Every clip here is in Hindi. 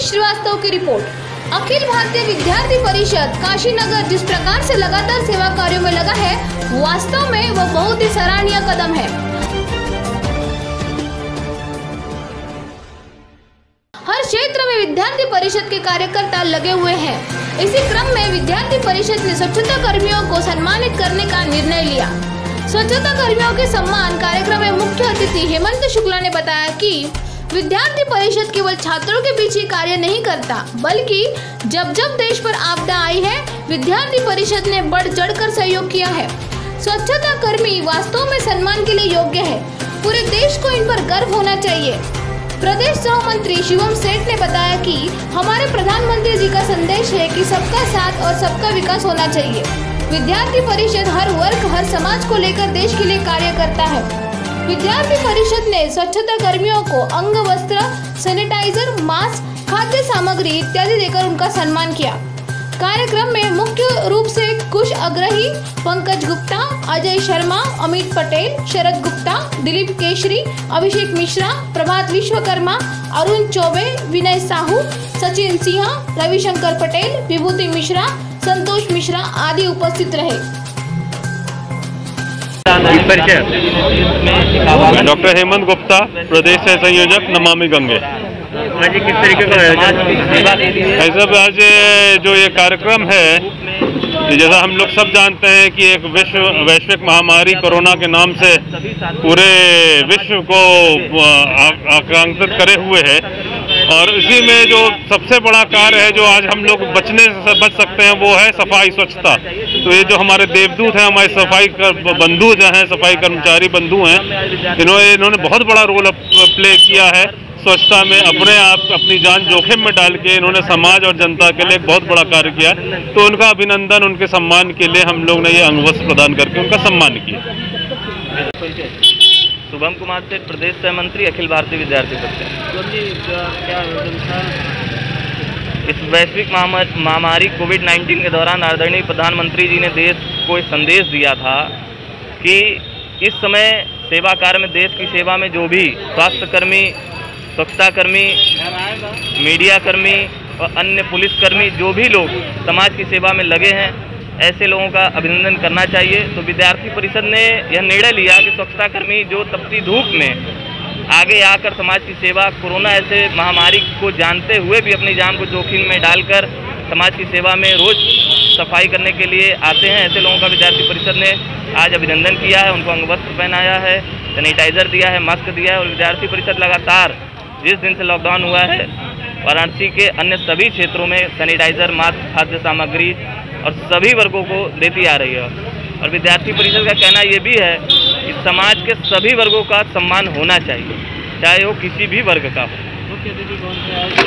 श्रीवास्तव की रिपोर्ट। अखिल भारतीय विद्यार्थी परिषद काशीनगर, जिस प्रकार से लगातार सेवा कार्यों में लगा है, वास्तव में वह बहुत ही सराहनीय कदम है। हर क्षेत्र में विद्यार्थी परिषद के कार्यकर्ता लगे हुए हैं। इसी क्रम में विद्यार्थी परिषद ने स्वच्छता कर्मियों को सम्मानित करने का निर्णय लिया। स्वच्छता कर्मियों के सम्मान कार्यक्रम में मुख्य अतिथि हेमंत शुक्ला ने बताया कि विद्यार्थी परिषद केवल छात्रों के पीछे कार्य नहीं करता, बल्कि जब जब देश पर आपदा आई है, विद्यार्थी परिषद ने बढ़ चढ़ कर सहयोग किया है। स्वच्छता कर्मी वास्तव में सम्मान के लिए योग्य है। पूरे देश को इन पर गर्व होना चाहिए। प्रदेश सह मंत्री शिवम सेठ ने बताया कि हमारे प्रधानमंत्री जी का संदेश है कि सबका साथ और सबका विकास होना चाहिए। विद्यार्थी परिषद हर वर्ग, हर समाज को लेकर देश के लिए कार्य करता है। विद्यार्थी परिषद ने स्वच्छता कर्मियों को अंग वस्त्र सैनिटाइजर मास्क खाद्य सामग्री इत्यादि देकर उनका सम्मान किया। कार्यक्रम में मुख्य रूप से कुश अग्रही पंकज गुप्ता, अजय शर्मा, अमित पटेल, शरद गुप्ता, दिलीप केशरी, अभिषेक मिश्रा, प्रभात विश्वकर्मा, अरुण चौबे, विनय साहू, सचिन सिंह, रविशंकर पटेल, विभूति मिश्रा, संतोष मिश्रा आदि उपस्थित रहे। परिचय डॉक्टर हेमंत गुप्ता प्रदेश सह संयोजक नमामि गंगे। आज किस तरीके का आयोजन? ऐसा आज जो ये कार्यक्रम है जैसा हम लोग सब जानते हैं कि एक विश्व वैश्विक महामारी कोरोना के नाम से पूरे विश्व को आक्रांतित करे हुए है। और इसी में जो सबसे बड़ा कार्य है, जो आज हम लोग बचने से बच सकते हैं, वो है सफ़ाई स्वच्छता। तो ये जो हमारे देवदूत हैं, हमारे सफ़ाई बंधु जो हैं, सफ़ाई कर्मचारी बंधु हैं, इन्होंने इन्होंने बहुत बड़ा रोल प्ले किया है स्वच्छता में। अपने आप, अपनी जान जोखिम में डाल के इन्होंने समाज और जनता के लिए बहुत बड़ा कार्य किया। तो उनका अभिनंदन, उनके सम्मान के लिए हम लोग ने ये अंगवस्त्र प्रदान करके उनका सम्मान किया। शुभम कुमार से प्रदेश सह मंत्री अखिल भारतीय विद्यार्थी परिषद। क्या इस वैश्विक महामारी कोविड 19 के दौरान आदरणीय प्रधानमंत्री जी ने देश को एक संदेश दिया था कि इस समय सेवा कार्य में देश की सेवा में जो भी स्वास्थ्य कर्मी स्वच्छता कर्मी मीडिया कर्मी और अन्य पुलिसकर्मी जो भी लोग समाज की सेवा में लगे हैं ऐसे लोगों का अभिनंदन करना चाहिए। तो विद्यार्थी परिषद ने यह निर्णय लिया कि स्वच्छताकर्मी जो तपती धूप में आगे आकर समाज की सेवा, कोरोना ऐसे महामारी को जानते हुए भी अपनी जान को जोखिम में डालकर समाज की सेवा में रोज सफ़ाई करने के लिए आते हैं, ऐसे लोगों का विद्यार्थी परिषद ने आज अभिनंदन किया है। उनको अंगवस्त्र पहनाया है, सैनिटाइजर दिया है, मास्क दिया है और विद्यार्थी परिषद लगातार जिस दिन से लॉकडाउन हुआ है, वाराणसी के अन्य सभी क्षेत्रों में सैनिटाइजर, मास्क, खाद्य सामग्री और सभी वर्गों को देती आ रही है। और विद्यार्थी परिषद का कहना ये भी है कि समाज के सभी वर्गों का सम्मान होना चाहिए, चाहे वो किसी भी वर्ग का हो।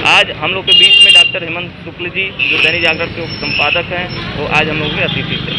आज हम लोग के बीच में डॉक्टर हेमंत शुक्ल जी, जो दैनिक जागरण के संपादक हैं, वो आज हम लोग के अतिथि थे।